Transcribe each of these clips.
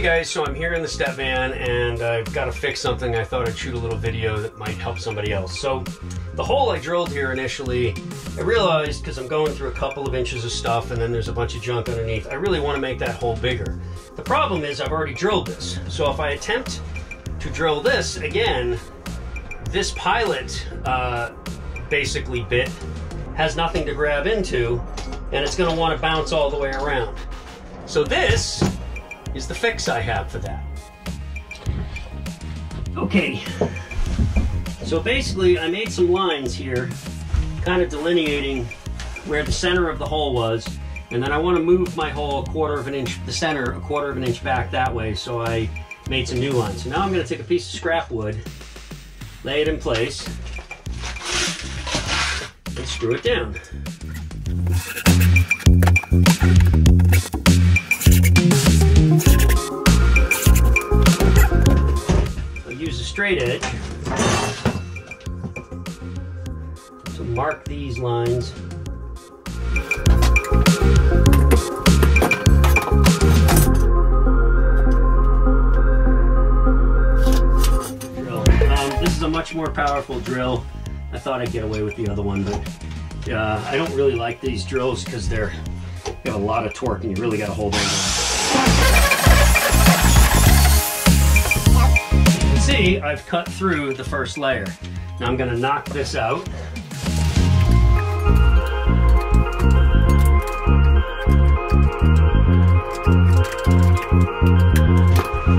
guys, so I'm here in the step van and I've got to fix something. I thought I'd shoot a little video that might help somebody else. So the hole I drilled here initially, I realized because I'm going through a couple of inches of stuff and then there's a bunch of junk underneath, I really want to make that hole bigger. The problem is I've already drilled this. So if I attempt to drill this again, this pilot uh, basically bit has nothing to grab into and it's going to want to bounce all the way around. So this is the fix I have for that. Okay, so basically I made some lines here, kind of delineating where the center of the hole was, and then I want to move my hole a quarter of an inch, the center a quarter of an inch back that way, so I made some new lines. So now I'm going to take a piece of scrap wood, lay it in place, and screw it down. Straight edge. So mark these lines. Um, this is a much more powerful drill. I thought I'd get away with the other one, but uh, I don't really like these drills because they're they have a lot of torque and you really got to hold on see, I've cut through the first layer. Now I'm gonna knock this out.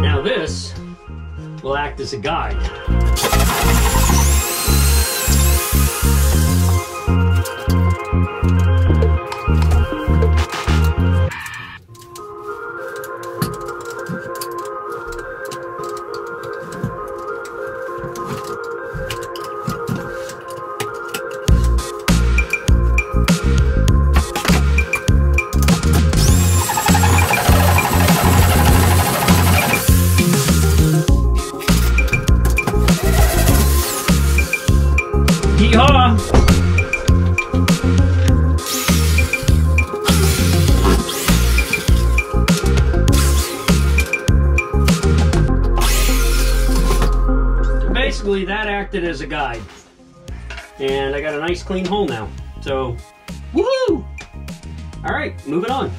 Now this will act as a guide. Yeehaw! basically that acted as a guide. And I got a nice clean hole now. So, woohoo! All right, moving on.